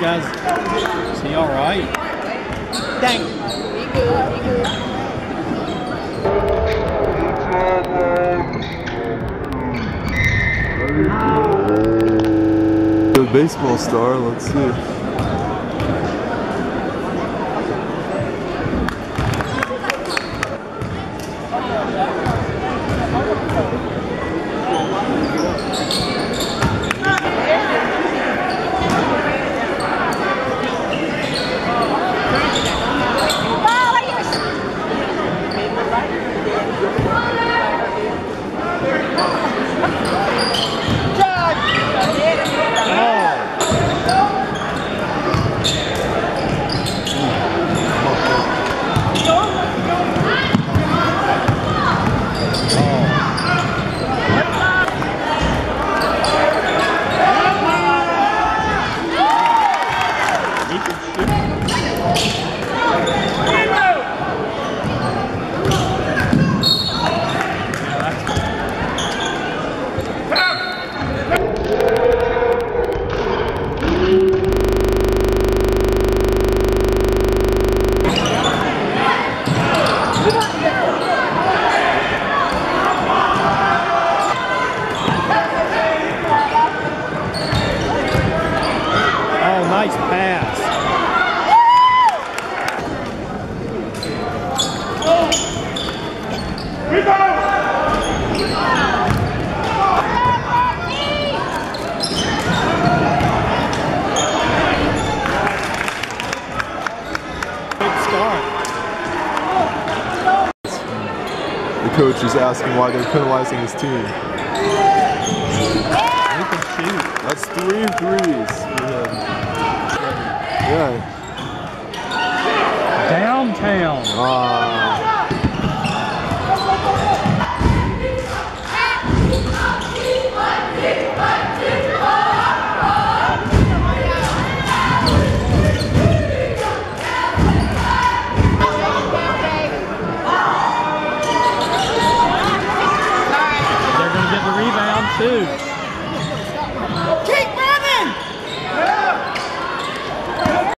guys, is he all right? Dang. He good, he good. The baseball star, let's see. Can shoot. Oh, nice pass. Good start. The coach is asking why they're penalizing his team. He can shoot. That's three threes They're